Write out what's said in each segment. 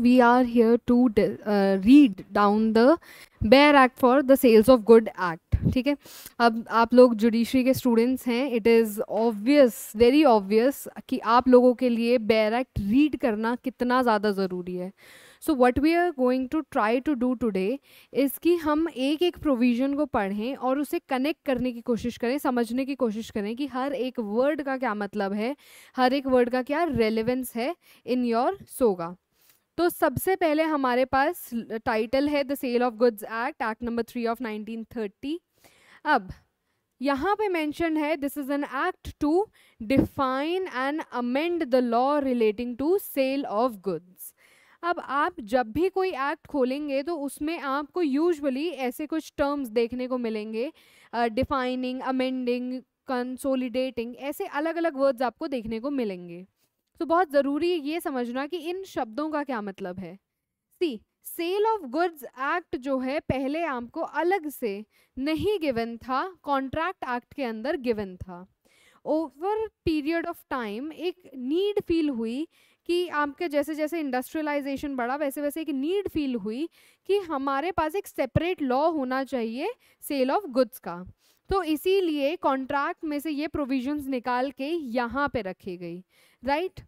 we are here to uh, read down the bare act for the sales of good act ठीक है? अब आप लोग judiciary के स्टूडेंट्स हैं it is obvious very obvious कि आप लोगों के लिए बेयर एक्ट रीड करना कितना ज़्यादा ज़रूरी है। So what we are going to try to do today is कि हम एक एक प्रोविज़न को पढ़ें और उसे कनेक्ट करने की कोशिश करें समझने की कोशिश करें कि हर एक वर्ड का क्या मतलब है हर एक वर्ड का क्या रेलिवेंस है इन योर सोगा तो सबसे पहले हमारे पास टाइटल है the sale of goods act act number three of 1930 अब, यहाँ पे मेंशन है this is an act to define and amend the law relating to sale of goods अब आप जब भी कोई एक्ट खोलेंगे तो उसमें आपको यूजुअली ऐसे कुछ टर्म्स देखने को मिलेंगे डिफाइनिंग अमेंडिंग कंसोलिडेटिंग ऐसे अलग अलग वर्ड्स आपको देखने को मिलेंगे। तो बहुत ज़रूरी है ये समझना कि इन शब्दों का क्या मतलब है। See sale of goods act जो है, पहले आपको अलग से नहीं गिवन था कॉन्ट्रैक्ट एक्ट के अंदर गिवन था। ओवर पीरियड ऑफ़ टाइम एक नीड फील हुई कि आपके जैसे जैसे इंडस्ट्रियलाइजेशन बढ़ा, वैसे वैसे एक नीड फील हुई कि हमारे पास एक सेपरेट लॉ होना चाहिए सेल ऑफ़ गुड्स का। तो इसीलिए कॉन्ट्रैक्ट में से ये प्रोविजंस निकाल के यहाँ पे रखी गई। राइट?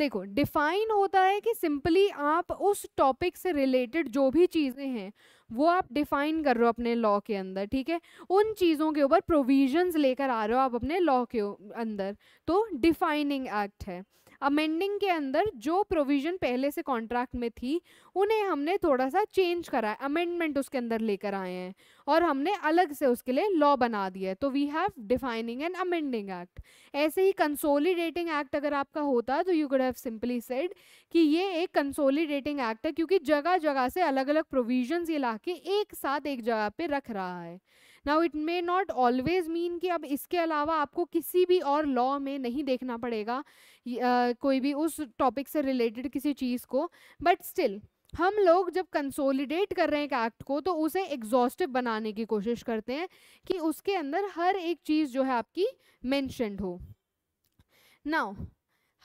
देखो डिफाइन होता है कि सिंपली आप उस टॉपिक से रिलेटेड जो भी चीज़ें हैं, वो आप डिफाइन कर रहे हो अपने लॉ के अंदर, ठीक है? उन चीज़ों के ऊपर प्रोविजंस लेकर आ रहे हो आप अपने लॉ के अंदर तो डिफाइनिंग एक्ट है। अमेंडिंग के अंदर जो प्रोविज़न पहले से कॉन्ट्रैक्ट में थी, उन्हें हमने थोड़ा सा चेंज करा है अमेंडमेंट उसके अंदर लेकर आए हैं और हमने अलग से उसके लिए लॉ बना दिया है। तो we have defining and amending act ऐसे ही कंसोलिडेटिंग एक्ट अगर आपका होता तो you could have simply said कि ये एक कंसोलिडेटिंग एक्ट है, क्योंकि जगह जगह से अलग अलग प्रोविजंस ये ला एक साथ एक जगह पे रख रहा है। Now it may not always mean कि अब इसके अलावा आपको किसी भी और लॉ में नहीं देखना पड़ेगा uh, कोई भी उस टॉपिक से रिलेटेड किसी चीज़ को। बट स्टिल हम लोग जब कंसोलिडेट कर रहे हैं एक एक्ट को तो उसे एग्जॉस्टिव बनाने की कोशिश करते हैं कि उसके अंदर हर एक चीज़ जो है आपकी मैंशनड हो। नाउ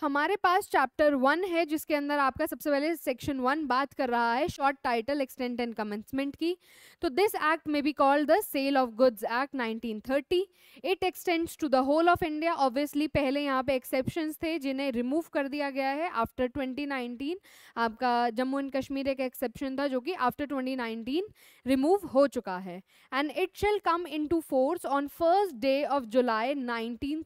हमारे पास चैप्टर वन है, जिसके अंदर आपका सबसे पहले सेक्शन वन बात कर रहा है short title extent and commencement की। तो दिस एक्ट में be called the sale of goods act 1930 it extends to the whole of India obviously पहले यहाँ पे एक्सेप्शंस थे, जिन्हें रिमूव कर दिया गया है आफ्टर 2019 आपका जम्मू एंड कश्मीर एक एक्सेप्शन था, जो कि आफ्टर 2019 रिमूव हो चुका है। And it shall come into force on first day of July nineteen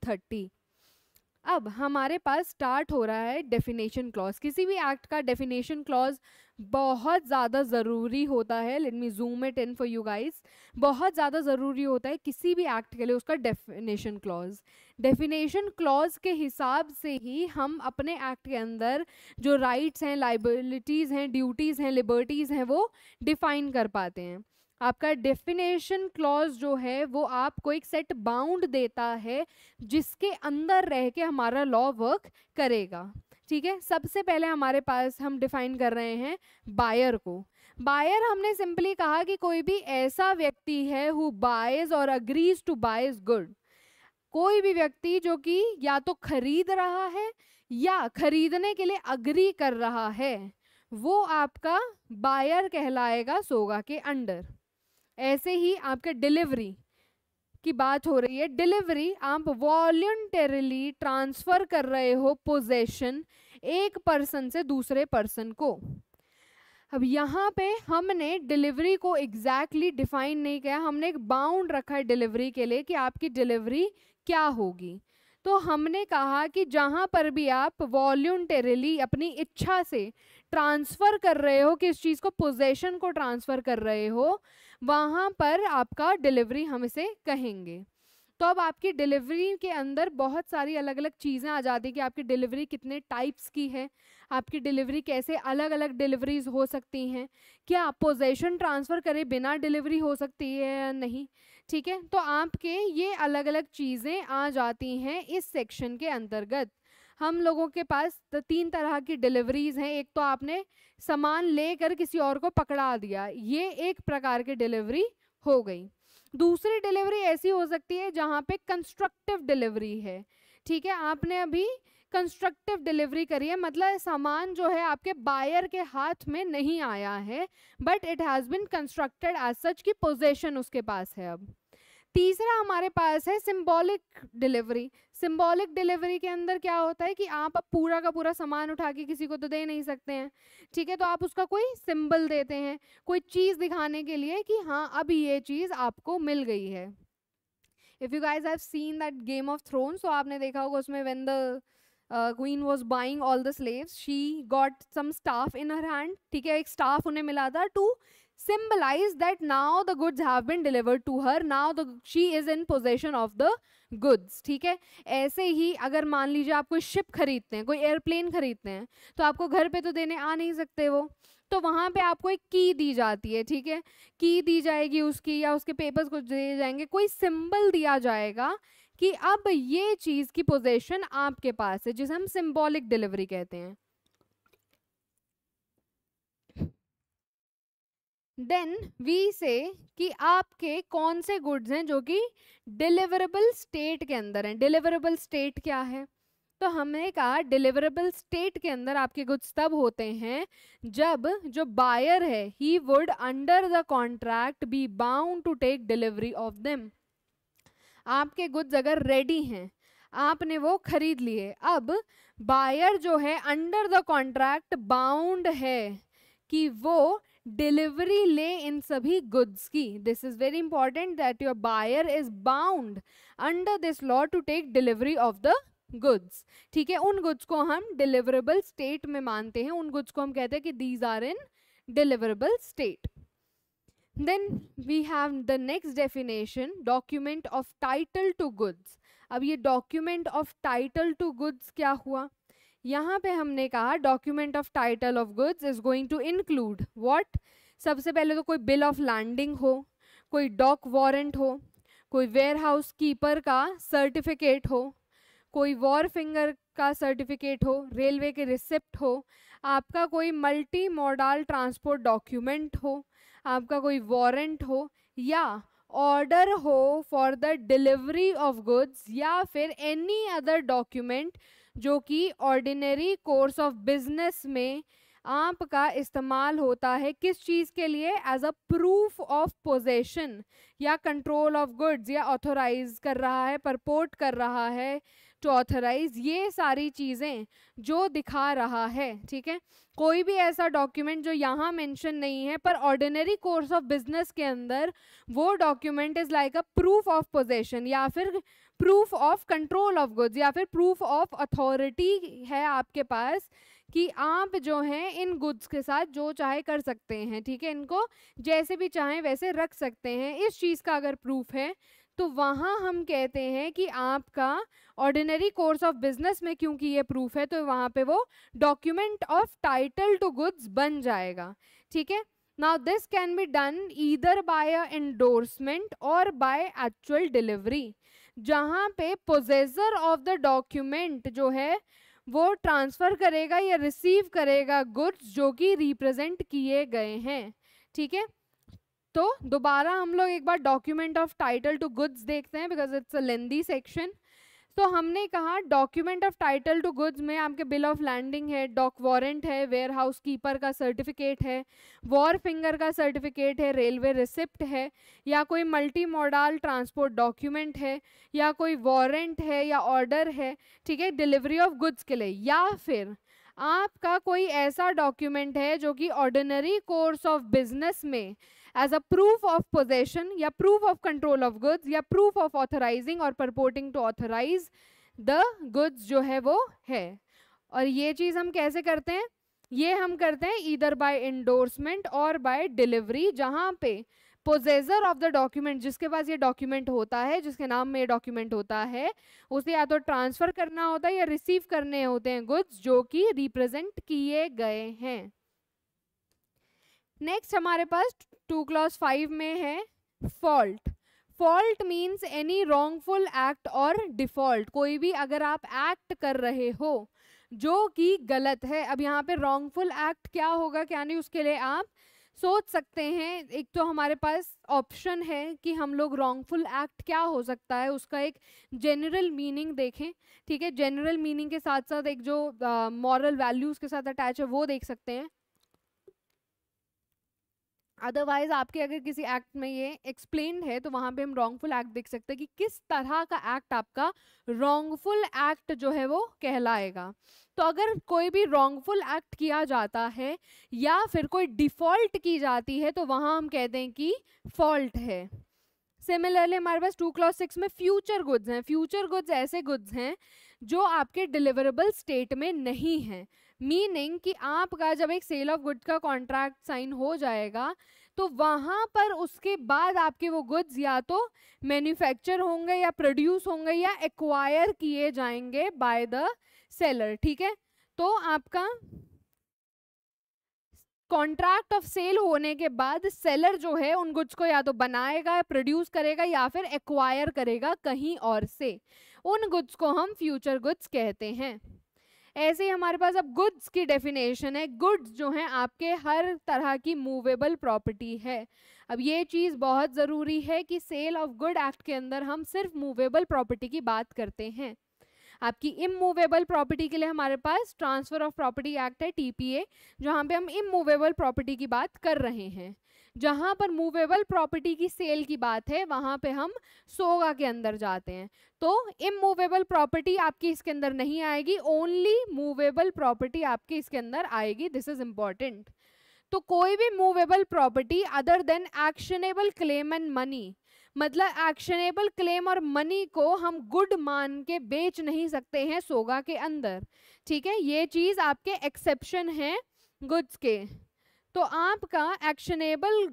अब हमारे पास स्टार्ट हो रहा है डेफिनेशन क्लॉज किसी भी एक्ट का डेफिनेशन क्लॉज बहुत ज़्यादा ज़रूरी होता है। Let me zoom it in for you guys बहुत ज़्यादा ज़रूरी होता है किसी भी एक्ट के लिए उसका डेफिनेशन क्लॉज डेफिनेशन क्लॉज के हिसाब से ही हम अपने एक्ट के अंदर जो राइट्स हैं लाइबिलिटीज़ हैं ड्यूटीज़ हैं लिबर्टीज़ हैं वो डिफाइन कर पाते हैं। आपका डेफिनेशन क्लॉज जो है, वो आपको एक सेट बाउंड देता है, जिसके अंदर रह के हमारा लॉ वर्क करेगा। ठीक है? सबसे पहले हमारे पास हम डिफाइन कर रहे हैं बायर को। बायर हमने सिंपली कहा कि कोई भी ऐसा व्यक्ति है हु बायज और अग्रीज टू बायज गुड कोई भी व्यक्ति जो कि या तो खरीद रहा है या खरीदने के लिए अग्री कर रहा है, वो आपका बायर कहलाएगा सोगा के अंडर। ऐसे ही आपके डिलीवरी की बात हो रही है। डिलीवरी, आप वॉल्यूंटरली ट्रांसफ़र कर रहे हो पोजेशन एक पर्सन से दूसरे पर्सन को। अब यहाँ पे हमने डिलीवरी को एग्जैक्टली exactly डिफाइन नहीं किया। हमने एक बाउंड रखा है डिलीवरी के लिए कि आपकी डिलीवरी क्या होगी। तो हमने कहा कि जहाँ पर भी आप वॉल्यूंटरली अपनी इच्छा से ट्रांसफ़र कर रहे हो, किस चीज़ को पोजेशन को ट्रांसफ़र कर रहे हो, वहाँ पर आपका डिलीवरी हम इसे कहेंगे। तो अब आपकी डिलीवरी के अंदर बहुत सारी अलग अलग चीज़ें आ जाती कि आपकी डिलीवरी कितने टाइप्स की है, आपकी डिलीवरी कैसे अलग अलग डिलीवरीज हो सकती हैं, क्या आप पोजेशन ट्रांसफ़र करे बिना डिलीवरी हो सकती है या नहीं, ठीक है? तो आपके ये अलग अलग चीज़ें आ जाती हैं इस सेक्शन के अंतर्गत। हम लोगों के पास तीन तरह की डिलीवरीज हैं। एक तो आपने सामान लेकर किसी और को पकड़ा दिया। ये एक प्रकार की डिलीवरी हो गई। दूसरी डिलीवरी ऐसी हो सकती है जहाँ पे कंस्ट्रक्टिव डिलीवरी है। ठीक है? आपने अभी कंस्ट्रक्टिव डिलीवरी करी है। मतलब सामान जो है आपके बायर के हाथ में नहीं आया है but it has been constructed as such की पोजेशन उसके पास है अब। तीसरा हमारे पास है सिंबॉलिक डिलीवरी सिंबॉलिक डिलीवरी के अंदर क्या होता है कि आप अब पूरा का पूरा सामान उठा के किसी को तो दे नहीं सकते हैं। ठीक है तो आप उसका कोई सिंबल देते हैं, कोई चीज़ दिखाने के लिए कि हाँ अब ये चीज़ आपको मिल गई है। If you guys have seen that game of throne so आपने देखा होगा उसमें when the queen was buying all the slaves she got some staff in her hand ठीक है, एक स्टाफ उन्हें मिला था to symbolize that now the goods have been delivered to her. Now the, she is in possession of the goods, ठीक है? ऐसे ही अगर मान लीजिए आप कोई शिप खरीदते हैं, कोई एयरप्लेन खरीदते हैं तो आपको घर पे तो देने आ नहीं सकते वो। तो वहाँ पे आपको एक की दी जाती है, ठीक है? की दी जाएगी उसकी या उसके पेपर्स कुछ दिए जाएँगे। कोई सिंबल दिया जाएगा कि अब ये चीज़ की पोजेशन आपके पास है, जिसे हम सिंबॉलिक डिलीवरी कहते हैं। देन वी से कि आपके कौन से गुड्स हैं जो कि डिलीवरेबल स्टेट के अंदर हैं। डिलीवरेबल स्टेट क्या है? तो हमने कहा डिलीवरेबल स्टेट के अंदर आपके गुड्स तब होते हैं, जब जो बायर है he would under the contract be bound to take delivery of them आपके गुड्स अगर रेडी हैं, आपने वो खरीद लिए, अब बायर जो है अंडर द कॉन्ट्रैक्ट बाउंड है कि वो डिलीवरी ले इन सभी गुड्स की। This is very important that your buyer is bound under this law to take delivery of the goods ठीक है? उन गुड्स को हम डिलीवरेबल स्टेट में मानते हैं। उन गुड्स को हम कहते हैं कि these are in deliverable state then we have the next definition document of title to goods अब ये document of title to goods क्या हुआ? यहाँ पे हमने कहा document of title of goods is going to include what सबसे पहले तो कोई बिल ऑफ़ लैंडिंग हो, कोई डॉक वारंट हो, कोई वेयर हाउस कीपर का सर्टिफिकेट हो, कोई वॉर फिंगर का सर्टिफिकेट हो रेलवे के रिसिप्ट हो, आपका कोई मल्टी मॉडल ट्रांसपोर्ट डॉक्यूमेंट हो, आपका कोई वारंट हो, या ऑर्डर हो for the delivery of goods या फिर एनी अदर डॉक्यूमेंट जो कि ऑर्डिनरी कोर्स ऑफ़ बिज़नेस में आपका इस्तेमाल होता है, किस चीज़ के लिए? As a proof of possession या कंट्रोल ऑफ़ गुड्स या ऑथोराइज कर रहा है परपोर्ट कर रहा है टू ऑथराइज ये सारी चीज़ें जो दिखा रहा है, ठीक है? कोई भी ऐसा डॉक्यूमेंट जो यहाँ मेंशन नहीं है, पर ऑर्डिनरी कोर्स ऑफ़ बिज़नेस के अंदर वो document is like a proof of possession या फिर proof of control of goods या फिर प्रूफ ऑफ़ अथॉरिटी है आपके पास कि आप जो हैं इन गुड्स के साथ जो चाहे कर सकते हैं, ठीक है? इनको जैसे भी चाहें वैसे रख सकते हैं। इस चीज़ का अगर प्रूफ है तो वहाँ हम कहते हैं कि आपका ऑर्डिनरी कोर्स ऑफ़ बिज़नेस में क्योंकि ये प्रूफ है तो वहाँ पे वो document of title to goods बन जाएगा, ठीक है? Now this can be done either by a endorsement or by actual delivery जहाँ पे पोजेसर ऑफ़ द डॉक्यूमेंट जो है, वो ट्रांसफ़र करेगा या रिसीव करेगा गुड्स जो कि रिप्रेजेंट किए गए हैं। ठीक है? तो दोबारा हम लोग एक बार document of title to goods देखते हैं because it's a lengthy section तो हमने कहा document of title to goods में आपके बिल ऑफ़ लैंडिंग है डॉक वारंट है वेयर हाउस कीपर का सर्टिफिकेट है वॉर फिंगर का सर्टिफिकेट है रेलवे रिसिप्ट है, या कोई मल्टी मॉडल ट्रांसपोर्ट डॉक्यूमेंट है, या कोई वारंट है, या ऑर्डर है, ठीक है डिलीवरी ऑफ़ गुड्स के लिए, या फिर आपका कोई ऐसा डॉक्यूमेंट है जो कि ऑर्डिनरी कोर्स ऑफ़ बिज़नेस में as a proof of possession या proof of control of goods या proof of authorizing or purporting to authorize the goods जो है वो है। और ये चीज़ हम कैसे करते हैं? ये हम करते हैं इधर बाय इंडोर्समेंट और बाय डिलीवरी जहाँ पे पोजेजर ऑफ़ द डॉक्यूमेंट जिसके पास ये डॉक्यूमेंट होता है, जिसके नाम में ये डॉक्यूमेंट होता है, उसे या तो ट्रांसफ़र करना होता है या रिसीव करने होते हैं गुड्स जो कि रिप्रेजेंट किए गए हैं। नेक्स्ट हमारे पास टू क्लॉज फाइव में है fault fault means any wrongful act or default कोई भी अगर आप एक्ट कर रहे हो जो कि गलत है अब यहाँ पे रॉन्गफुल एक्ट क्या होगा? क्या नहीं? उसके लिए आप सोच सकते हैं। एक तो हमारे पास ऑप्शन है कि हम लोग रॉन्गफुल एक्ट क्या हो सकता है उसका एक जनरल मीनिंग देखें। ठीक है? जनरल मीनिंग के साथ साथ एक जो मॉरल uh, वैल्यूज़ के साथ अटैच है वो देख सकते हैं। अदरवाइज़ आपके अगर किसी एक्ट में ये एक्सप्लेन है तो वहाँ पे हम रॉन्गफुल एक्ट देख सकते हैं कि किस तरह का एक्ट आपका रॉन्गफुल एक्ट जो है वो कहलाएगा। तो अगर कोई भी रॉन्गफुल एक्ट किया जाता है या फिर कोई डिफ़ॉल्ट की जाती है तो वहाँ हम कहते हैं कि फॉल्ट है। सिमिलरली हमारे पास टू क्लॉज सिक्स में फ्यूचर गुड्स हैं। फ्यूचर गुड्स ऐसे गुड्स हैं जो आपके डिलीवरेबल स्टेट में नहीं हैं। मीनिंग कि आपका जब एक सेल ऑफ़ गुड्स का कॉन्ट्रैक्ट साइन हो जाएगा तो वहाँ पर उसके बाद आपके वो गुड्स या तो मैन्युफैक्चर होंगे या प्रोड्यूस होंगे या एक्वायर किए जाएँगे बाय द सेलर ठीक है? तो आपका कॉन्ट्रैक्ट ऑफ़ सेल होने के बाद सेलर जो है उन गुड्स को या तो बनाएगा प्रोड्यूस करेगा या फिर एक्वायर करेगा कहीं और से। उन गुड्स को हम फ्यूचर गुड्स कहते हैं। ऐसे ही हमारे पास अब गुड्स की डेफिनेशन है। गुड्स जो हैं, आपके हर तरह की मूवेबल प्रॉपर्टी है। अब ये चीज़ बहुत ज़रूरी है कि सेल ऑफ़ गुड एक्ट के अंदर हम सिर्फ़ मूवेबल प्रॉपर्टी की बात करते हैं। आपकी इमूवेबल प्रॉपर्टी के लिए हमारे पास ट्रांसफ़र ऑफ़ प्रॉपर्टी एक्ट है टीपीए जहाँ पे हम इमूवेबल प्रॉपर्टी की बात कर रहे हैं। जहाँ पर मूवेबल प्रॉपर्टी की सेल की बात है, वहाँ पे हम सोगा के अंदर जाते हैं। तो इमूवेबल प्रॉपर्टी आपकी इसके अंदर नहीं आएगी ओनली मूवेबल प्रॉपर्टी आपकी इसके अंदर आएगी दिस इज़ इंपॉर्टेंट तो कोई भी movable property other than actionable claim and money मतलब एक्शनेबल क्लेम और मनी को हम गुड मान के बेच नहीं सकते हैं सोगा के अंदर। ठीक है? ये चीज़ आपके एक्सेप्शन है गुड्स के। तो आपका एक्शनेबल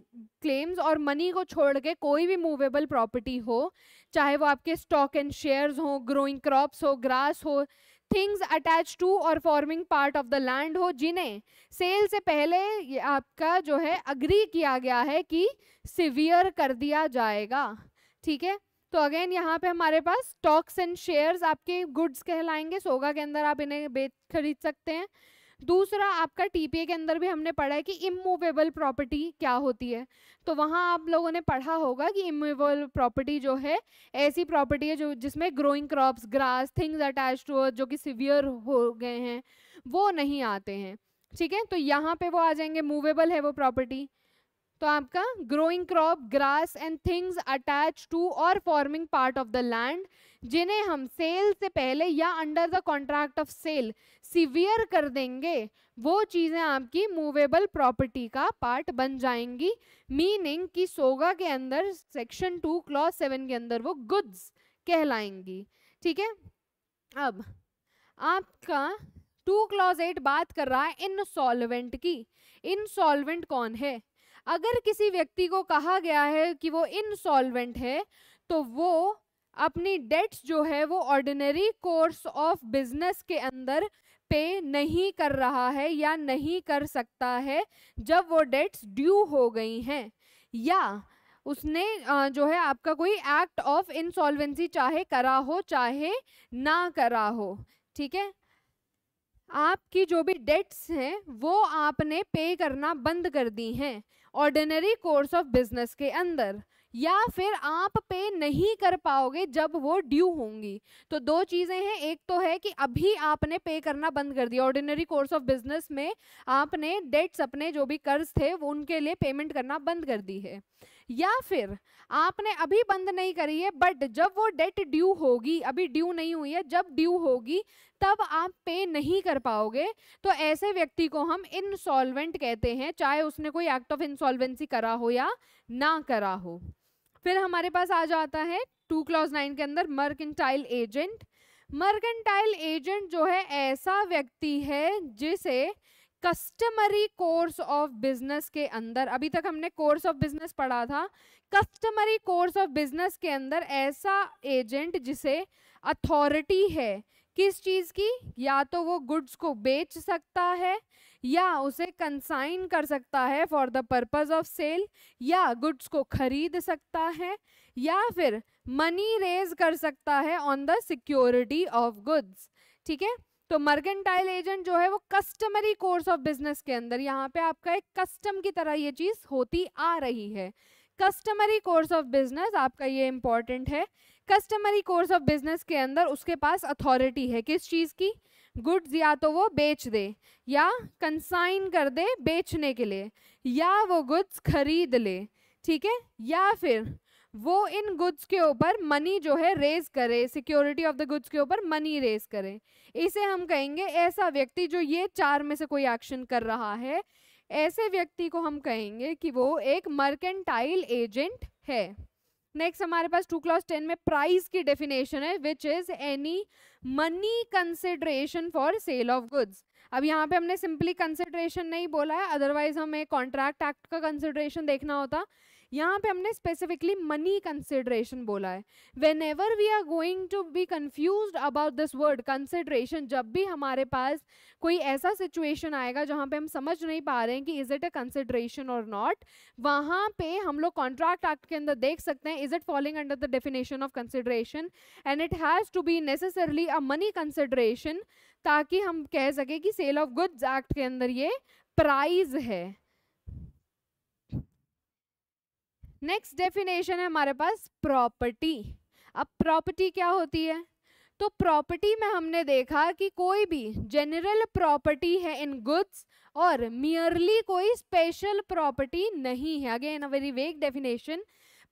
क्लेम्स और मनी को छोड़ के कोई भी मूवेबल प्रॉपर्टी हो, चाहे वो आपके स्टॉक एंड शेयर्स हो ग्रोइंग क्रॉप्स हो ग्रास हो things attach to or forming part of the land हो, जिन्हें सेल से पहले आपका जो है अग्री किया गया है कि सिवियर कर दिया जाएगा। ठीक है? तो अगेन यहाँ पे हमारे पास स्टॉक्स एंड शेयर्स आपके गुड्स कहलाएँगे सोगा के अंदर आप इन्हें बेच खरीद सकते हैं। दूसरा आपका टीपीए के अंदर भी हमने पढ़ा है कि इमूवेबल प्रॉपर्टी क्या होती है। तो वहाँ आप लोगों ने पढ़ा होगा कि इमूवेबल प्रॉपर्टी जो है, ऐसी प्रॉपर्टी है जो, जिसमें growing crops grass things attach to जो कि सिवियर हो गए हैं, वो नहीं आते हैं। ठीक है? तो यहाँ पे वो आ जाएँगे मूवेबल है वो प्रॉपर्टी तो आपका growing crop grass and things attach to or forming part of the land जिन्हें हम सेल से पहले या under the contract of sale sever कर देंगे, वो चीज़ें आपकी मूवेबल प्रॉपर्टी का पार्ट बन जाएँगी मीनिंग कि सोगा के अंदर सेक्शन टू क्लॉज सेवन के अंदर वो गुड्स कहलाएँगी। ठीक है? अब, आपका टू क्लॉज एट बात कर रहा है इनसॉल्वेंट की। इनसॉल्वेंट कौन है? अगर किसी व्यक्ति को कहा गया है कि वो इनसॉल्वेंट है तो वो अपनी डेट्स जो है वो ऑर्डिनरी कोर्स ऑफ़ बिज़नेस के अंदर पे नहीं कर रहा है या नहीं कर सकता है जब वो डेट्स ड्यू हो गई हैं। या उसने जो है आपका कोई एक्ट ऑफ़ इंसॉल्वेंसी चाहे करा हो, चाहे ना करा हो, ठीक है? आपकी जो भी डेट्स हैं, वो आपने पे करना बंद कर दी हैं ऑर्डिनरी कोर्स ऑफ़ बिज़नेस के अंदर। या फिर आप पे नहीं कर पाओगे जब वो ड्यू होंगी। तो दो चीज़ें हैं, एक तो है कि अभी आपने पे करना बंद कर दिया। ऑर्डिनरी कोर्स ऑफ़ बिज़नेस में आपने डेट्स अपने जो भी कर्ज थे, वो उनके लिए पेमेंट करना बंद कर दी है। या फिर आपने अभी बंद नहीं करी है बट जब वो डेट ड्यू होगी, अभी ड्यू नहीं हुई है, जब ड्यू होगी, तब आप पे नहीं कर पाओगे। तो ऐसे व्यक्ति को हम इनसॉल्वेंट कहते हैं, चाहे उसने कोई एक्ट ऑफ़ इंसॉल्वेंसी करा हो या ना करा हो। फिर हमारे पास आ जाता है टू क्लॉज नाइन के अंदर मर्केंटाइल एजेंट। मर्केंटाइल एजेंट जो है ऐसा व्यक्ति है जिसे कस्टमरी कोर्स ऑफ़ बिज़नेस के अंदर, अभी तक हमने कोर्स ऑफ़ बिज़नेस पढ़ा था, कस्टमरी कोर्स ऑफ़ बिज़नेस के अंदर ऐसा एजेंट जिसे अथॉरिटी है किस चीज़ की? या तो वो गुड्स को बेच सकता है, या उसे कंसाइन कर सकता है for the purpose of sale या गुड्स को खरीद सकता है, या फिर मनी रेज कर सकता है on the security of goods ठीक है? तो मर्केंटाइल एजेंट जो है वो कस्टमरी कोर्स ऑफ़ बिज़नेस के अंदर, यहाँ पे आपका एक कस्टम की तरह ये चीज़ होती आ रही है। कस्टमरी कोर्स ऑफ़ बिज़नेस आपका ये इंपॉर्टेंट है। कस्टमरी कोर्स ऑफ़ बिज़नेस के अंदर उसके पास अथॉरिटी है। किस चीज़ की? गुड्स या तो वो बेच दे या कंसाइन कर दे बेचने के लिए या वो गुड्स खरीद ले, ठीक है? या फिर वो इन गुड्स के ऊपर मनी जो है रेज करे सिक्योरिटी ऑफ़ द गुड्स के ऊपर मनी रेज करे। इसे हम कहेंगे ऐसा व्यक्ति जो ये चार में से कोई एक्शन कर रहा है, ऐसे व्यक्ति को हम कहेंगे कि वो एक मर्केंटाइल एजेंट है। नेक्स्ट हमारे पास टू क्लास टेन में प्राइस की डेफिनेशन है which is any money consideration for sale of goods अब यहाँ पे हमने सिंपली कंसिडरेशन नहीं बोला है अदरवाइज़ हमें कॉन्ट्रैक्ट एक्ट का कंसिडरेशन देखना होता। यहाँ पे हमने स्पेसिफिकली मनी कंसिडरेशन बोला है। Whenever we are going to be confused about this word consideration जब भी हमारे पास कोई ऐसा सिचुएशन आएगा जहाँ पे हम समझ नहीं पा रहे हैं कि is it a consideration or not वहाँ पे हम लोग कॉन्ट्रैक्ट एक्ट के अंदर देख सकते हैं is it following under the definition of consideration and it has to be necessarily a money consideration ताकि हम कह सकें कि सेल ऑफ़ गुड्स एक्ट के अंदर ये प्राइज है। नेक्स्ट डेफिनेशन है हमारे पास प्रॉपर्टी अब प्रॉपर्टी क्या होती है? तो प्रॉपर्टी में हमने देखा कि कोई भी जनरल प्रॉपर्टी है इन गुड्स और मियरली कोई स्पेशल प्रॉपर्टी नहीं है. Again a very vague definition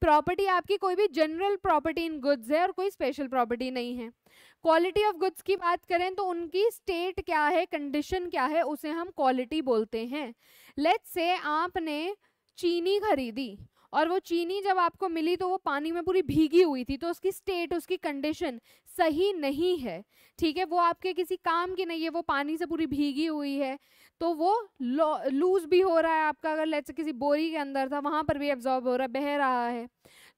property आपकी कोई भी जनरल प्रॉपर्टी इन गुड्स है और कोई स्पेशल प्रॉपर्टी नहीं है. क्वालिटी ऑफ़ गुड्स की बात करें तो उनकी स्टेट क्या है? कंडीशन क्या है? उसे हम क्वालिटी बोलते हैं. लेट्स से आपने चीनी खरीदी. और वो चीनी जब आपको मिली तो वो पानी में पूरी भीगी हुई थी तो उसकी स्टेट उसकी कंडीशन सही नहीं है, ठीक है? वो आपके किसी काम की नहीं है, वो पानी से पूरी भीगी हुई है तो वो लूज भी हो रहा है आपका। अगर लेट्स किसी बोरी के अंदर था, वहाँ पर भी एब्जॉर्ब हो रहा है, बह रहा है।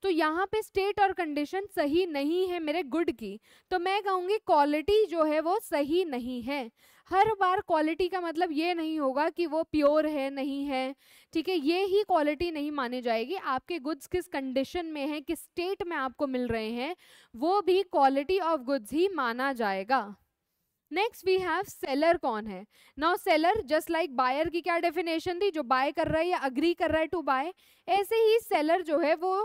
तो यहाँ पे स्टेट और कंडीशन सही नहीं है मेरे गुड की तो मैं कहूँगी क्वालिटी जो है वो सही नहीं है। हर बार क्वालिटी का मतलब ये नहीं होगा कि वो प्योर है, नहीं है, ठीक है? ये ही क्वालिटी नहीं मानी जाएगी। आपके गुड्स किस कंडीशन में है, किस स्टेट में आपको मिल रहे हैं, वो भी क्वालिटी ऑफ़ गुड्स ही माना जाएगा। नेक्स्ट वी हैव सेलर कौन है? Now seller just like buyer की क्या डेफिनेशन थी? जो बाय कर रहा है या अग्री कर रहा है टू बाय ऐसे ही सेलर जो है वो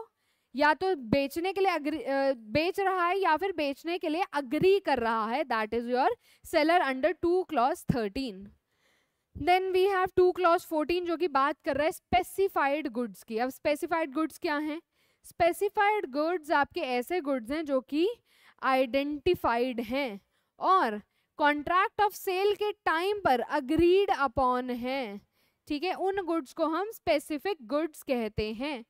या तो बेचने के लिए अग्री बेच रहा है या फिर बेचने के लिए अग्री कर रहा है that is your seller under two clause thirteen then we have two clause fourteen जो कि बात कर रहा है स्पेसिफाइड गुड्स की। अब स्पेसिफाइड गुड्स क्या हैं? स्पेसिफाइड गुड्स आपके ऐसे गुड्स हैं जो कि आइडेंटिफाइड हैं और कॉन्ट्रैक्ट ऑफ़ सेल के टाइम पर अग्रीड अपॉन है। ठीक है? उन गुड्स को हम स्पेसिफिक गुड्स कहते हैं।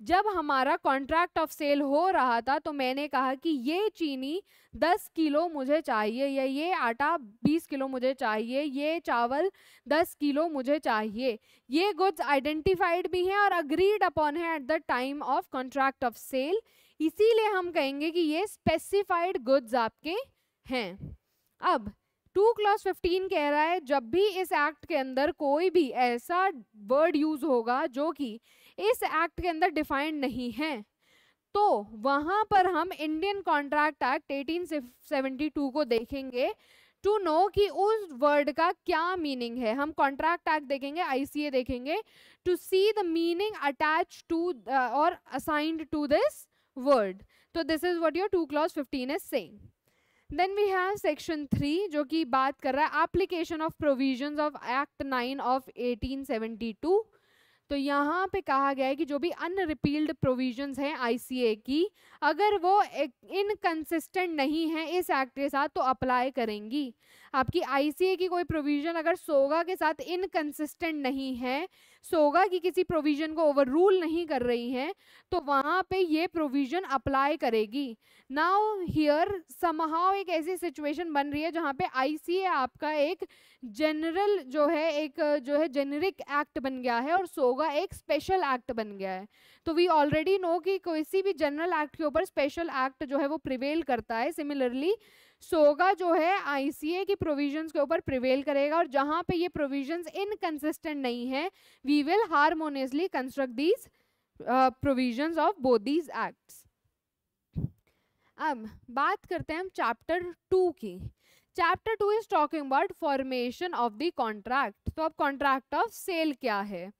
जब हमारा कॉन्ट्रैक्ट ऑफ़ सेल हो रहा था तो मैंने कहा कि ये चीनी 10 किलो मुझे चाहिए, या ये आटा 20 किलो मुझे चाहिए, ये चावल 10 किलो मुझे चाहिए। ये गुड्स आइडेंटिफाइड भी हैं और अग्रीड अपॉन है at the time of contract of sale इसीलिए हम कहेंगे कि ये स्पेसिफाइड गुड्स आपके हैं। अब टू क्लॉज फिफ्टीन कह रहा है, जब भी इस एक्ट के अंदर कोई भी ऐसा वर्ड यूज़ होगा जो कि इस एक्ट के अंदर डिफाइंड नहीं है। तो वहाँ पर हम इंडियन कॉन्ट्रैक्ट एक्ट 1872 को देखेंगे टू नो कि उस वर्ड का क्या मीनिंग है। हम कॉन्ट्रैक्ट एक्ट देखेंगे आईसीए देखेंगे, to see the meaning attach to or assigned to this word. तो this is what your two clause fifteen is saying. Then we have section three, जो कि बात कर रहा है, application of provisions of act nine of 1872 तो यहाँ पे कहा गया है कि जो भी अनरिपील्ड प्रोविजंस हैं आईसीए की, अगर वो इनकंसिस्टेंट नहीं है इस एक्ट के साथ तो अप्लाई करेंगी। आपकी आईसीए की कोई प्रोविज़न अगर सोगा के साथ इनकन्सिस्टेंट नहीं है, सोगा की किसी प्रोविज़न को ओवर रूल नहीं कर रही है तो वहाँ पे ये प्रोविज़न अप्लाई करेगी। नाउ हियर समहाव एक ऐसी सिचुएशन बन रही है जहाँ पे आईसीए आपका एक जनरल जो है एक, जो है जेनरिक एक्ट बन गया है और सोगा एक स्पेशल एक्ट बन गया है। तो वी ऑलरेडी नो कि किसी भी जनरल एक्ट के ऊपर स्पेशल एक्ट जो है वो प्रिवेल करता है। सिमिलरली सोगा जो है आईसीए की प्रोविजंस के ऊपर प्रिवेल करेगा और जहाँ पे ये प्रोविजंस इनकंसिस्टेंट नहीं है we will harmoniously construct these provisions of both these acts अब बात करते हैं हम चैप्टर टू की। Chapter two is talking about formation of the contract तो अब कॉन्ट्रैक्ट ऑफ़ सेल क्या है?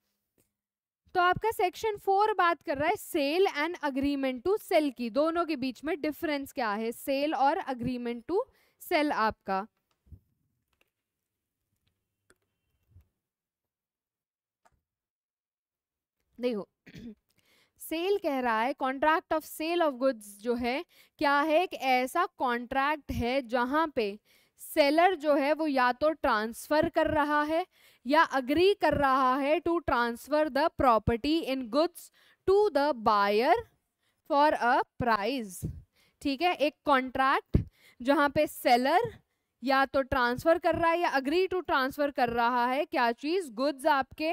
तो आपका सेक्शन फोर बात कर रहा है sale and agreement to sale की। दोनों के बीच में डिफरेंस क्या है? सेल और अग्रीमेंट टू सेल आपका। देखो सेल कह रहा है contract of sale of goods जो है, क्या है? एक ऐसा कॉन्ट्रैक्ट है जहाँ पे सेलर जो है वो या तो ट्रांसफ़र कर रहा है या अग्री कर रहा है to transfer the property in goods to the buyer for a price ठीक है? एक कॉन्ट्रैक्ट जहाँ पे सेलर या तो ट्रांसफ़र कर रहा है या अग्री टू ट्रांसफ़र कर रहा है, क्या चीज़? गुड्स आपके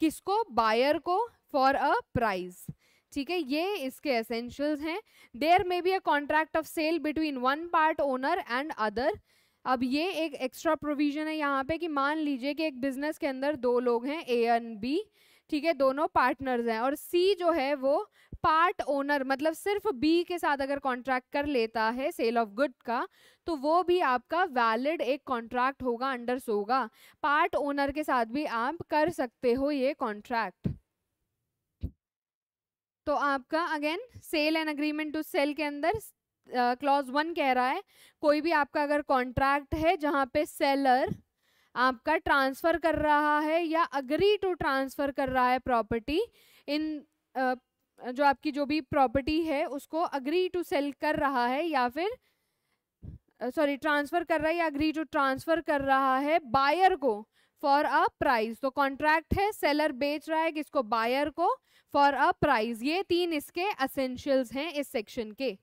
किसको? बायर को फॉर अ प्राइज ठीक है? ये इसके एसेंशियल्स हैं। There may be a contract of sale between one part owner and other अब ये एक एक्स्ट्रा प्रोविज़न है यहाँ पे कि मान लीजिए कि एक बिज़नेस के अंदर दो लोग हैं ए एंड बी ठीक है, दोनों पार्टनर्स हैं और सी जो है वो पार्ट ओनर मतलब सिर्फ़ बी के साथ अगर कॉन्ट्रैक्ट कर लेता है सेल ऑफ़ गुड का तो वो भी आपका वैलिड एक कॉन्ट्रैक्ट होगा अंडर सोगा पार्ट ओनर के साथ भी आप कर सकते हो ये कॉन्ट्रैक्ट तो आपका again sale and agreement to sale के अंदर क्लॉज वन कह रहा है, कोई भी आपका अगर कॉन्ट्रैक्ट है जहाँ पे सेलर आपका ट्रांसफ़र कर रहा है या अग्री टू ट्रांसफ़र कर रहा है प्रॉपर्टी इन जो आपकी जो भी प्रॉपर्टी है उसको अग्री टू सेल कर रहा है या फिर सॉरी ट्रांसफ़र कर रहा है या अग्री टू ट्रांसफ़र कर रहा है बायर को फॉर अ प्राइस तो कॉन्ट्रैक्ट है सेलर बेच रहा है किसको? बायर को फॉर अ प्राइस ये तीन इसके असेंशियल्स हैं इस सेक्शन के।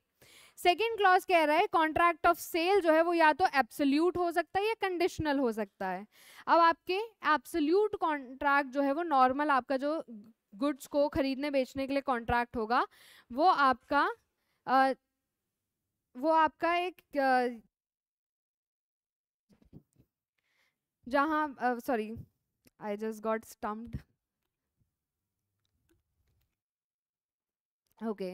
सेकेंड क्लॉज कह रहा है कॉन्ट्रैक्ट ऑफ़ सेल जो है वो या तो एब्सोल्यूट हो सकता है या कंडीशनल हो सकता है। अब आपके एब्सोल्यूट कॉन्ट्रैक्ट जो है वो नॉर्मल आपका जो गुड्स को खरीदने बेचने के लिए कॉन्ट्रैक्ट होगा वो आपका आ, वो आपका एक जहाँ sorry I just got stumped okay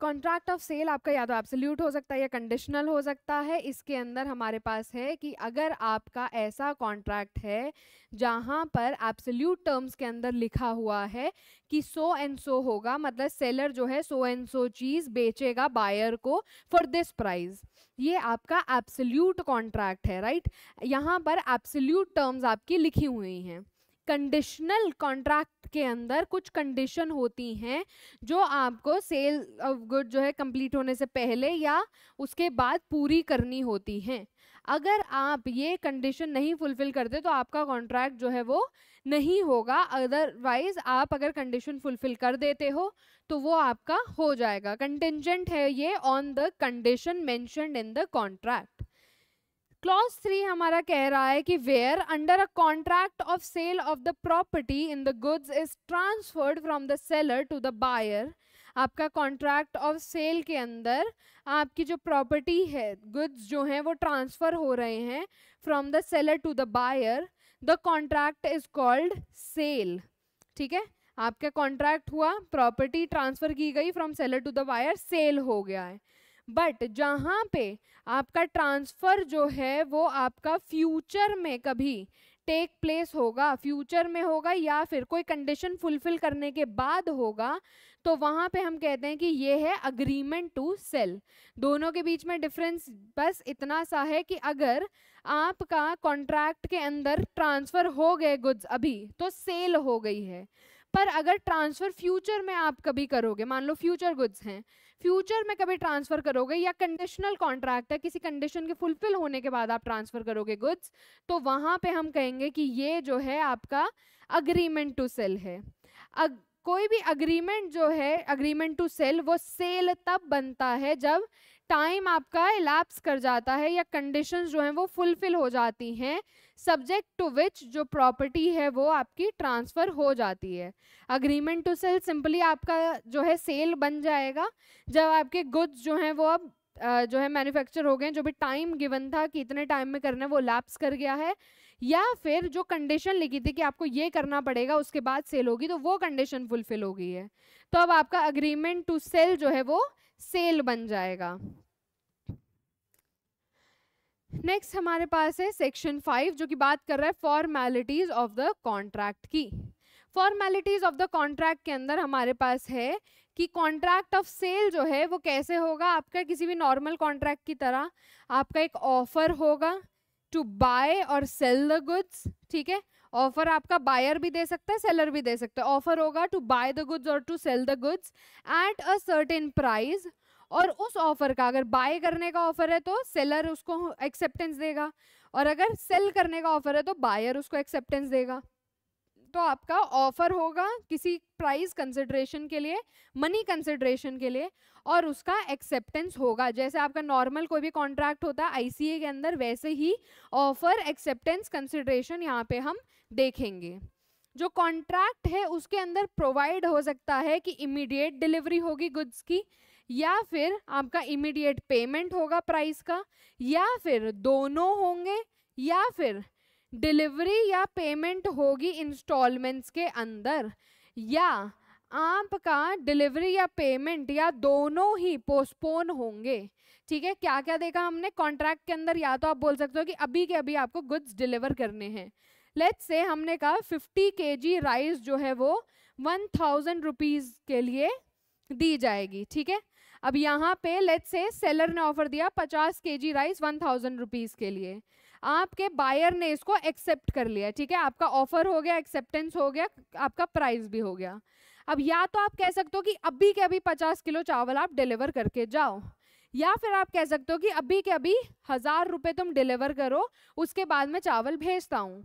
contract of sale आपका या तो एब्सोल्यूट हो सकता है या कंडीशनल हो सकता है। इसके अंदर हमारे पास है कि अगर आपका ऐसा कॉन्ट्रैक्ट है जहाँ पर एब्सोल्यूट टर्म्स के अंदर लिखा हुआ है कि सो एंड सो होगा मतलब सेलर जो है सो एंड सो चीज़ बेचेगा बायर को फॉर दिस प्राइस ये आपका एब्सोल्यूट कॉन्ट्रैक्ट है राइट यहाँ पर एब्सोल्यूट टर्म्स आपकी लिखी हुई हैं। कंडीशनल कॉन्ट्रैक्ट के अंदर कुछ कंडीशन होती हैं, जो आपको सेल ऑफ़ गुड जो है कंप्लीट होने से पहले या उसके बाद पूरी करनी होती हैं। अगर आप ये कंडीशन नहीं फुलफिल करते तो आपका कॉन्ट्रैक्ट जो है वो नहीं होगा अदरवाइज़ आप अगर कंडीशन फुलफिल कर देते हो तो वो आपका हो जाएगा। कंटेंजेंट है ये on the condition mentioned in the contract clause three हमारा कह रहा है कि where under a contract of sale of the property in the goods is transferred from the seller to the buyer आपका कॉन्ट्रैक्ट ऑफ़ सेल के अंदर आपकी जो प्रॉपर्टी है गुड्स जो हैं वो ट्रांसफ़र हो रहे हैं from the seller to the buyer the contract is called sale ठीक है? आपका कॉन्ट्रैक्ट हुआ प्रॉपर्टी ट्रांसफ़र की गई from seller to the buyer sale हो गया है। बट जहाँ पे आपका ट्रांसफ़र जो है, वो आपका फ्यूचर में कभी टेक प्लेस होगा फ्यूचर में होगा या फिर कोई कंडीशन फुलफिल करने के बाद होगा तो वहाँ पे हम कहते हैं कि ये है अग्रीमेंट टू सेल दोनों के बीच में डिफरेंस बस इतना सा है कि अगर आपका कॉन्ट्रैक्ट के अंदर ट्रांसफ़र हो गए गुड्स अभी तो सेल हो गई है। पर अगर ट्रांसफ़र फ्यूचर में आप कभी करोगे, मान लो फ्यूचर गुड्स हैं फ्यूचर में कभी ट्रांसफ़र करोगे या कंडीशनल कॉन्ट्रैक्ट है किसी कंडीशन के फुलफिल होने के बाद आप ट्रांसफ़र करोगे गुड्स तो वहाँ पे हम कहेंगे कि ये जो है आपका अग्रीमेंट टू सेल है। अग, कोई भी अग्रीमेंट जो है अग्रीमेंट टू सेल वो सेल तब बनता है जब टाइम आपका इलाप्स कर जाता है या कंडीशंस जो हैं वो फुलफिल हो जाती हैं सब्जेक्ट टू विच जो प्रॉपर्टी है वो आपकी ट्रांसफ़र हो जाती है। अग्रीमेंट टू सेल सिंपली आपका जो है सेल बन जाएगा, जब आपके गुड्स जो हैं वो अब जो है मैन्युफैक्चर हो गए, जो भी टाइम गिवन था कि इतने टाइम में करना है, वो लैप्स कर गया है या फिर जो कंडीशन लिखी थी कि आपको ये करना पड़ेगा, उसके बाद सेल होगी तो वो कंडीशन फुलफिल हो गई है तो अब आपका अग्रीमेंट टू सेल जो है वो सेल बन जाएगा। नेक्स्ट हमारे पास है सेक्शन फाइव जो कि बात कर रहा है फॉर्मेलिटीज ऑफ़ द कॉन्ट्रैक्ट की। फॉर्मेलिटीज ऑफ़ द कॉन्ट्रैक्ट के अंदर हमारे पास है कि कॉन्ट्रैक्ट ऑफ़ सेल जो है वो कैसे होगा आपका किसी भी नॉर्मल कॉन्ट्रैक्ट की तरह। आपका एक ऑफ़र होगा to buy or sell the goods ठीक है? ऑफ़र आपका बायर भी दे सकता है सेलर भी दे सकता है। ऑफ़र होगा to buy the goods or to sell the goods at a certain price और उस ऑफ़र का, अगर बाय करने का ऑफ़र है तो सेलर उसको एक्सेप्टेंस देगा और अगर सेल करने का ऑफ़र है तो बायर उसको एक्सेप्टेंस देगा। तो आपका ऑफ़र होगा किसी प्राइस कंसिड्रेशन के लिए, मनी कंसिड्रेशन के लिए और उसका एक्सेप्टेंस होगा। जैसे आपका नॉर्मल कोई भी कॉन्ट्रैक्ट होता है आईसीए के अंदर वैसे ही ऑफ़र, एक्सेप्टेंस, कंसिड्रेशन यहाँ पे हम देखेंगे। जो कॉन्ट्रैक्ट है, उसके अंदर प्रोवाइड हो सकता है कि इमीडिएट डिलीवरी होगी गुड्स की या फिर आपका इमीडिएट पेमेंट होगा प्राइस का या फिर दोनों होंगे या फिर डिलीवरी या पेमेंट होगी इंस्टॉलमेंट्स के अंदर, या आपका डिलीवरी या पेमेंट या दोनों ही पोस्टपोन होंगे। ठीक है? क्या क्या देखा हमने? कॉन्ट्रैक्ट के अंदर या तो आप बोल सकते हो कि अभी के अभी आपको गुड्स डिलीवर करने हैं। लेट्स से हमने कहा 50 के जी राइस जो है वो वन थाउज़ेंड रुपीज़ के लिए दी जाएगी। ठीक है? अब यहाँ पे लेट से सेलर ने ऑफ़र दिया 50 K G rice one thousand rupees के लिए। आपके बायर ने इसको एक्सेप्ट कर लिया ठीक है? आपका ऑफ़र हो गया एक्सेप्टेंस हो गया आपका प्राइस भी हो गया। अब या तो आप कह सकते हो कि अभी के अभी 50 किलो चावल आप डिलीवर करके जाओ या फिर आप कह सकते हो कि अभी के अभी हज़ार रुपए तुम डिलीवर करो उसके बाद में चावल भेजता हूँ।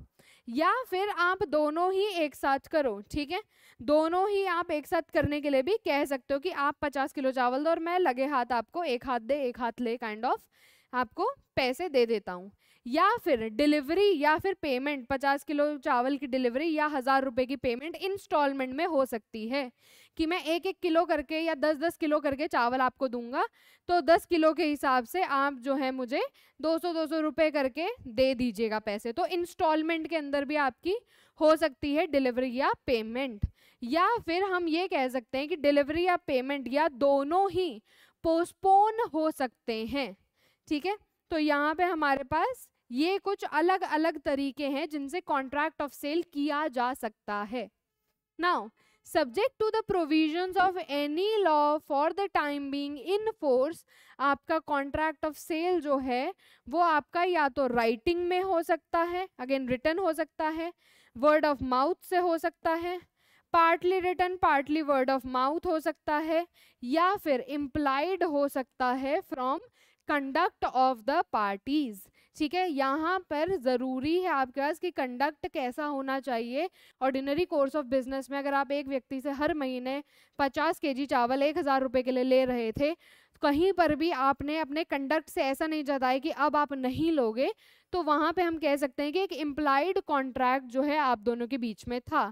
या फिर आप दोनों ही एक साथ करो ठीक है? दोनों ही आप एक साथ करने के लिए भी कह सकते हो कि आप पचास किलो चावल दो और मैं लगे हाथ आपको एक हाथ दे एक हाथ ले काइंड kind ऑफ़ of, आपको पैसे दे देता हूँ। या फिर डिलीवरी या फिर पेमेंट, पचास किलो चावल की डिलीवरी या हज़ार रुपये की पेमेंट इंस्टॉलमेंट में हो सकती है कि मैं एक एक किलो करके या दस दस किलो करके चावल आपको दूँगा तो दस किलो के हिसाब से आप जो है मुझे दो सौ दो सौ रुपये करके दे दीजिएगा पैसे। तो इंस्टॉलमेंट के अंदर भी आपकी हो सकती है डिलीवरी या पेमेंट। या फिर हम ये कह सकते हैं कि डिलीवरी या पेमेंट या दोनों ही पोस्टपोन हो सकते हैं। ठीक है? तो यहाँ पे हमारे पास ये कुछ अलग अलग तरीके हैं जिनसे कॉन्ट्रैक्ट ऑफ़ सेल किया जा सकता है। Now subject to the provisions of any law for the time being in force आपका कॉन्ट्रैक्ट ऑफ़ सेल जो है, वो आपका या तो राइटिंग में हो सकता है अगेन रिटर्न हो सकता है वर्ड ऑफ़ माउथ से हो सकता है partly return partly word of mouth हो सकता है, या फिर इम्प्लाइड हो सकता है from conduct of the parties ठीक है, यहाँ पर ज़रूरी है आपके पास कि कंडक्ट कैसा होना चाहिए। ऑर्डिनरी कोर्स ऑफ़ बिज़नेस में अगर आप एक व्यक्ति से हर महीने 50 केजी चावल एक हज़ार रुपये के लिए ले रहे थे, कहीं पर भी आपने अपने कंडक्ट से ऐसा नहीं जताया कि अब आप नहीं लोगे तो वहाँ पे हम कह सकते हैं कि एक इम्प्लाइड कॉन्ट्रैक्ट जो है आप दोनों के बीच में था।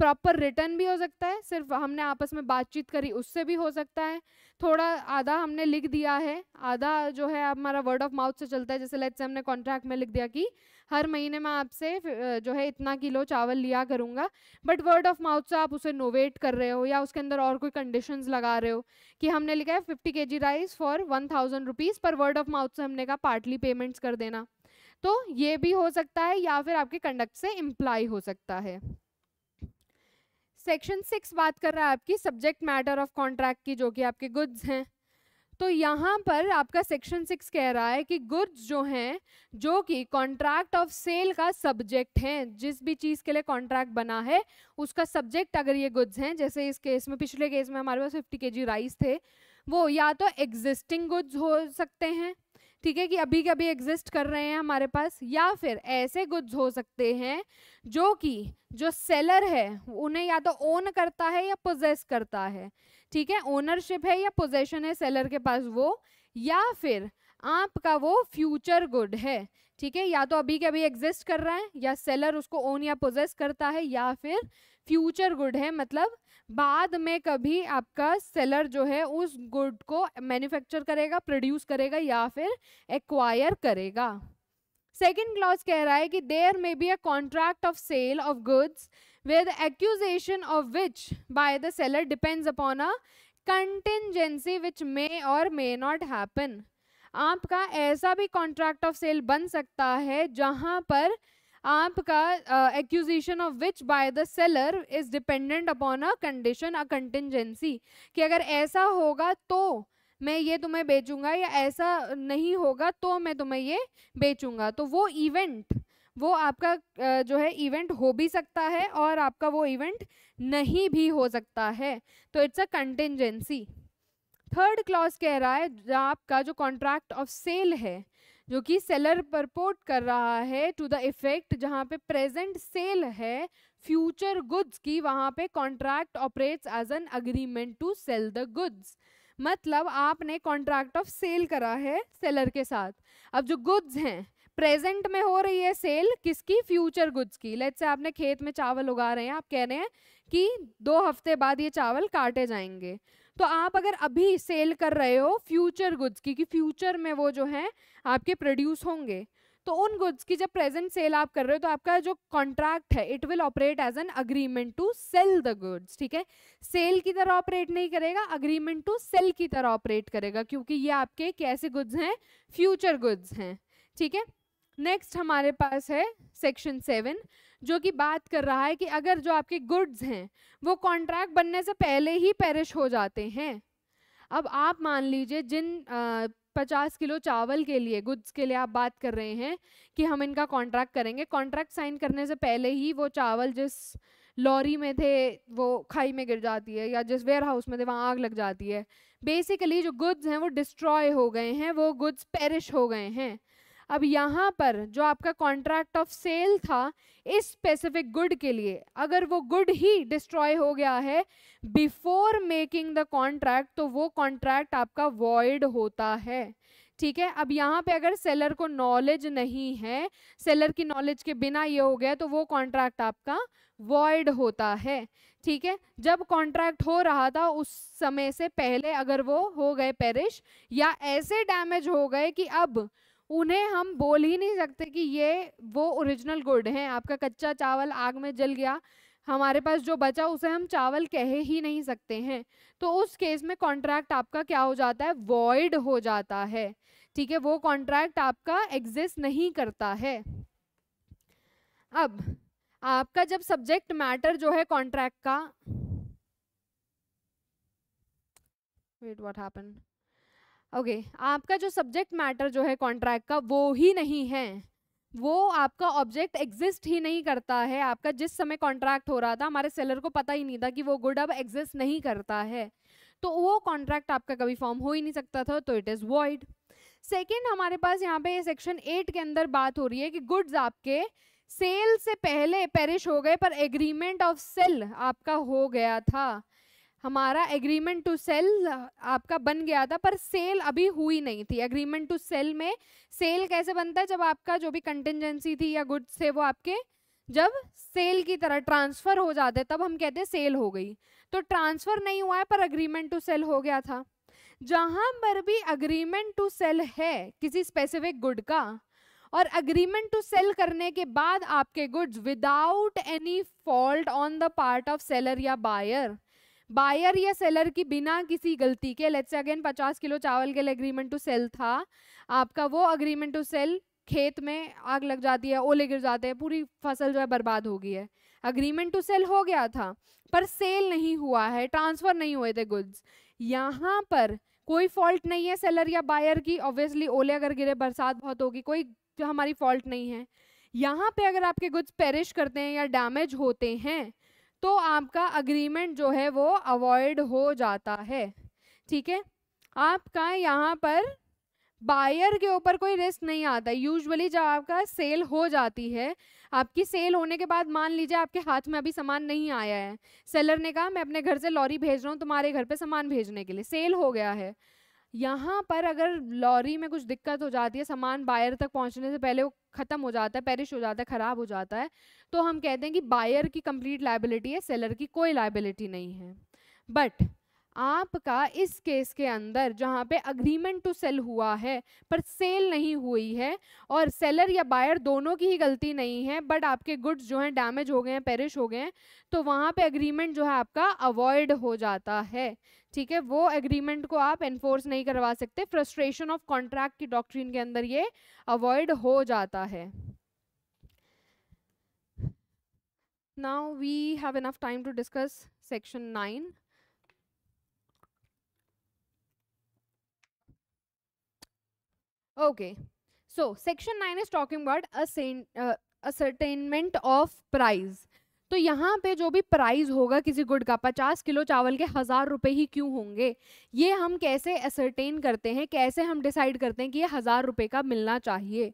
प्रॉपर रिटर्न भी हो सकता है, सिर्फ़ हमने आपस में बातचीत करी, उससे भी हो सकता है। थोड़ा आधा हमने लिख दिया है, आधा जो है हमारा वर्ड ऑफ़ माउथ से चलता है, जैसे लेट से हमने कॉन्ट्रैक्ट में लिख दिया कि हर महीने मैं आपसे जो है इतना किलो चावल लिया करूँगा बट वर्ड ऑफ़ माउथ से आप उसे नोवेट कर रहे हो या उसके अंदर और कोई कंडीशन लगा रहे हो कि हमने लिखा है fifty K G rice for one thousand rupees पर वर्ड ऑफ़ माउथ से हमने कहा पार्टली पेमेंट्स कर देना। तो ये भी हो सकता है या फिर आपके कंडक्ट से इम्प्लाई हो सकता है। सेक्शन सिक्स बात कर रहा है आपकी सब्जेक्ट मैटर ऑफ़ कॉन्ट्रैक्ट की, जो कि आपके गुड्स हैं। तो यहाँ पर आपका सेक्शन सिक्स कह रहा है कि गुड्स जो हैं, जो कि कॉन्ट्रैक्ट ऑफ़ सेल का सब्जेक्ट है, जिस भी चीज़ के लिए कॉन्ट्रैक्ट बना है, उसका सब्जेक्ट अगर ये गुड्स हैं, जैसे इस केस में, पिछले केस में हमारे पास फिफ्टी के राइस थे, वो या तो एग्जिस्टिंग गुड्स हो सकते हैं ठीक है कि अभी के अभी एग्जिस्ट कर रहे हैं हमारे पास, या फिर ऐसे गुड्स हो सकते हैं जो कि, जो सेलर है, उन्हें या तो ओन करता है या पोजेस करता है। ठीक है? ओनरशिप है या पोजेशन है सेलर के पास वो, या फिर आपका वो फ्यूचर गुड है। ठीक है? या तो अभी के अभी एग्जिस्ट कर रहा है, या सेलर उसको ओन या पोजेस करता है, या फिर फ्यूचर गुड है मतलब बाद में कभी आपका सेलर जो है, उस गुड को मैन्युफैक्चर करेगा प्रोड्यूस करेगा या फिर एक्वायर करेगा। सेकेंड क्लॉज कह रहा है कि there may be a contract of sale of goods with acquisition of which by the seller depends upon a contingency which may और मे नॉट हैपन आपका ऐसा भी कॉन्ट्रैक्ट ऑफ़ सेल बन सकता है जहाँ पर आपका acquisition of which by the seller is dependent upon a condition a contingency कि अगर ऐसा होगा तो मैं ये तुम्हें बेचूँगा या ऐसा नहीं होगा तो मैं तुम्हें ये बेचूँगा। तो वो इवेंट वो आपका जो है इवेंट हो भी सकता है और आपका वो इवेंट नहीं भी हो सकता है। तो it's a contingency third clause कह रहा है आपका जो कॉन्ट्रैक्ट ऑफ़ सेल है जो कि सेलर परपोर्ट कर रहा है टू द इफ़ेक्ट जहाँ पे प्रेजेंट सेल है फ्यूचर गुड्स की, वहाँ पे contract operates as an agreement to sell the goods मतलब आपने कॉन्ट्रैक्ट ऑफ़ सेल करा है सेलर के साथ। अब जो गुड्स हैं प्रेजेंट में हो रही है सेल किसकी? फ्यूचर गुड्स की। लेट्स से आपने खेत में चावल उगा रहे हैं, आप कह रहे हैं कि दो हफ़्ते बाद ये चावल काटे जाएँगे। तो आप अगर अभी सेल कर रहे हो फ्यूचर गुड्स की, कि फ्यूचर में वो जो है, आपके प्रोड्यूस होंगे तो उन गुड्स की जब प्रेजेंट सेल आप कर रहे हो तो आपका जो कॉन्ट्रैक्ट है it will operate as an agreement to sell the goods ठीक है? सेल की तरह ऑपरेट नहीं करेगा अग्रीमेंट टू सेल की तरह ऑपरेट करेगा, क्योंकि ये आपके कैसे गुड्स हैं? फ्यूचर गुड्स हैं, ठीक है? नेक्स्ट हमारे पास है सेक्शन सेवन जो कि बात कर रहा है कि अगर जो आपके गुड्स हैं, वो कॉन्ट्रैक्ट बनने से पहले ही पेरिश हो जाते हैं। अब आप मान लीजिए जिन पचास किलो चावल के लिए, गुड्स के लिए आप बात कर रहे हैं कि हम इनका कॉन्ट्रैक्ट करेंगे, कॉन्ट्रैक्ट साइन करने से पहले ही वो चावल जिस लॉरी में थे, वो खाई में गिर जाती है या जिस वेयर हाउस में थे, वहाँ आग लग जाती है। बेसिकली जो गुड्स हैं, वो डिस्ट्रॉय हो गए हैं, वो गुड्स पेरिश हो गए हैं। अब यहाँ पर जो आपका कॉन्ट्रैक्ट ऑफ़ सेल था, इस स्पेसिफिक गुड के लिए, अगर वो गुड ही डिस्ट्रॉय हो गया है बिफोर मेकिंग द कॉन्ट्रैक्ट तो वो कॉन्ट्रैक्ट आपका वॉइड होता है। ठीक है? अब यहाँ पे अगर सेलर को नॉलेज नहीं है सेलर की नॉलेज के बिना ये हो गया तो वो कॉन्ट्रैक्ट आपका वॉइड होता है। ठीक है? जब कॉन्ट्रैक्ट हो रहा था, उस समय से पहले अगर वो हो गए पेरिश या ऐसे डैमेज हो गए कि अब उन्हें हम बोल ही नहीं सकते कि ये वो ओरिजिनल गुड हैं। आपका कच्चा चावल आग में जल गया, हमारे पास जो बचा उसे हम चावल कह ही नहीं सकते हैं। तो उस केस में कॉन्ट्रैक्ट आपका क्या हो जाता है? वॉइड हो जाता है। ठीक है, वो कॉन्ट्रैक्ट आपका एग्जिस्ट नहीं करता है। अब, आपका जब सब्जेक्ट मैटर जो है कॉन्ट्रैक्ट का wait what happened okay okay, आपका जो सब्जेक्ट मैटर जो है कॉन्ट्रैक्ट का वो ही नहीं है। वो आपका ऑब्जेक्ट एग्जिस्ट ही नहीं करता है। आपका जिस समय कॉन्ट्रैक्ट हो रहा था हमारे सेलर को पता ही नहीं था कि वो गुड अब एग्जिस्ट नहीं करता है। तो वो कॉन्ट्रैक्ट आपका कभी फॉर्म हो ही नहीं सकता था तो इट इज़ वॉइड सेकेंड हमारे पास यहाँ पे सेक्शन एट के अंदर बात हो रही है कि गुड्स आपके सेल से पहले पेरिश हो गए पर एग्रीमेंट ऑफ़ सेल आपका हो गया था। हमारा एग्रीमेंट टू सेल आपका बन गया था, पर सेल अभी हुई नहीं थी। एग्रीमेंट टू सेल में सेल कैसे बनता है? जब आपका जो भी कंटिजेंसी थी या गुड्स थे, वो आपके जब सेल की तरह ट्रांसफ़र हो जाते, तब हम कहते हैं सेल हो गई। तो ट्रांसफ़र नहीं हुआ है, पर अग्रीमेंट टू सेल हो गया था। जहाँ पर भी अग्रीमेंट टू सेल है, किसी स्पेसिफिक गुड का, और अग्रीमेंट टू सेल करने के बाद आपके goods without any fault on the part of seller या बायर बायर या सेलर की बिना किसी गलती के लेट्स अगेन 50 किलो चावल के लिए अग्रीमेंट टू सेल था। आपका वो अग्रीमेंट टू सेल खेत में आग लग जाती है, ओले गिर जाते हैं, पूरी फ़सल जो है बर्बाद हो गई है। अग्रीमेंट टू सेल हो गया था, पर सेल नहीं हुआ है ट्रांसफ़र नहीं हुए थे गुड्स यहाँ पर कोई फॉल्ट नहीं है सेलर या बायर की ऑब्वियसली ओले अगर गिरे, बरसात बहुत होगी, कोई हमारी फॉल्ट नहीं है। यहाँ पे अगर आपके गुड्स पेरिश करते हैं या डैमेज होते हैं तो आपका अग्रीमेंट जो है वो अवॉइड हो जाता है। ठीक है? आपका यहाँ पर बायर के ऊपर कोई रिस्क नहीं आता। यूजुअली जब आपका सेल हो जाती है, आपकी सेल होने के बाद मान लीजिए आपके हाथ में अभी सामान नहीं आया है। सेलर ने कहा, मैं अपने घर से लॉरी भेज रहा हूँ तुम्हारे घर पे सामान भेजने के लिए। सेल हो गया है। यहाँ पर अगर लॉरी में कुछ दिक्कत हो जाती है, सामान बायर तक पहुँचने से पहले वो ख़त्म हो जाता है, पेरिश हो जाता है, ख़राब हो जाता है तो हम कहते हैं कि बायर की कंप्लीट लाइबिलिटी है सेलर की कोई लाइबिलिटी नहीं है। बट आपका इस केस के अंदर जहाँ पे अग्रीमेंट टू सेल हुआ है, पर सेल नहीं हुई है, और सेलर या बायर दोनों की ही गलती नहीं है बट आपके गुड्स जो हैं डैमेज हो गए हैं पेरिश हो गए हैं तो वहाँ पे अग्रीमेंट जो है आपका अवॉइड हो जाता है। ठीक है, वो एग्रीमेंट को आप एनफोर्स नहीं करवा सकते। फ्रस्ट्रेशन ऑफ़ कॉन्ट्रैक्ट की डॉक्ट्रीन के अंदर ये अवॉइड हो जाता है। Now we have enough time to discuss section nine okay so section nine is talking about ascertainment of price तो यहाँ पे जो भी प्राइस होगा किसी गुड का, पचास किलो चावल के हज़ार रुपए ही क्यों होंगे? ये हम कैसे असरटेन करते हैं? कैसे हम डिसाइड करते हैं कि ये हज़ार रुपये का मिलना चाहिए?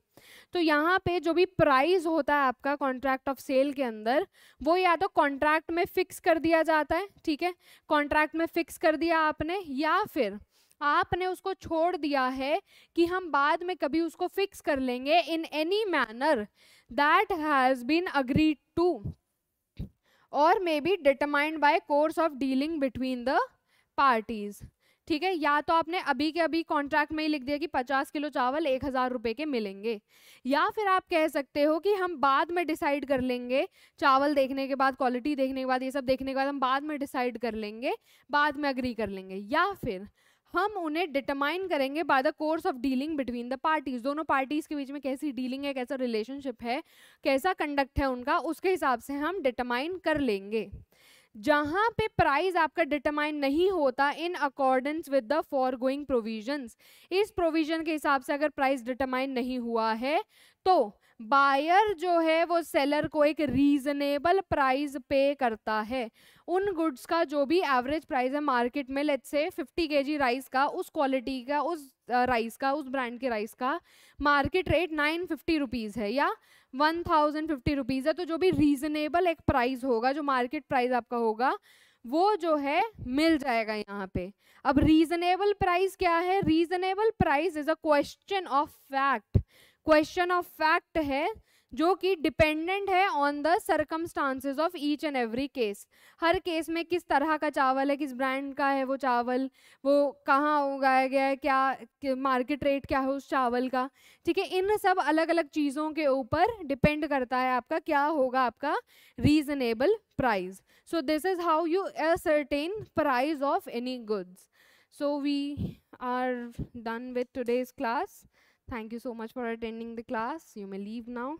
तो यहाँ पे जो भी प्राइस होता है आपका कॉन्ट्रैक्ट ऑफ़ सेल के अंदर, वो या तो कॉन्ट्रैक्ट में फिक्स कर दिया जाता है, ठीक है? कॉन्ट्रैक्ट में फिक्स कर दिया आपने, या फिर आपने उसको छोड़ दिया है कि हम बाद में कभी उसको फिक्स कर लेंगे in any manner that has been agreed to और may be determined by course of dealing between the parties ठीक है? या तो आपने अभी के अभी कॉन्ट्रैक्ट में ही लिख दिया कि पचास किलो चावल एक हज़ार रुपए के मिलेंगे। या फिर आप कह सकते हो कि हम बाद में डिसाइड कर लेंगे, चावल देखने के बाद क्वालिटी देखने के बाद, ये सब देखने के बाद हम बाद में डिसाइड कर लेंगे, बाद में अग्री कर लेंगे। या फिर हम उन्हें डिटरमाइन करेंगे by the course of dealing between the parties दोनों पार्टीज़ के बीच में कैसी डीलिंग है, कैसा रिलेशनशिप है, कैसा कंडक्ट है उनका, उसके हिसाब से हम डिटरमाइन कर लेंगे। जहाँ पे प्राइस आपका डिटरमाइन नहीं होता in accordance with the foregoing provisions इस प्रोविज़न के हिसाब से अगर प्राइस डिटरमाइन नहीं हुआ है तो बायर जो है वो सेलर को एक रीजनेबल प्राइस पे करता है। उन गुड्स का जो भी एवरेज प्राइस है मार्केट में लेट से 50 केजी राइस का, उस क्वालिटी का, उस राइस का, उस ब्रांड के राइस का market rate nine fifty rupees है या वन थाउज़ेंड फिफ्टी रुपीज़ है तो जो भी रीजनेबल एक प्राइस होगा, जो मार्केट प्राइस आपका होगा, वो जो है मिल जाएगा यहाँ पे। अब रीजनेबल प्राइस क्या है? Reasonable price is a question of fact question of fact है जो कि डिपेंडेंट है on the circumstances of each and every case her case में किस तरह का चावल है, किस ब्रांड का है वो चावल, वो कहाँ उगाया गया है, क्या मार्केट रेट क्या है उस चावल का। ठीक है, इन सब अलग अलग चीज़ों के ऊपर डिपेंड करता है आपका क्या होगा आपका reasonable price so this is how you certain price of any goods so we are done with today's class Thank you so much for attending the class. You may leave now.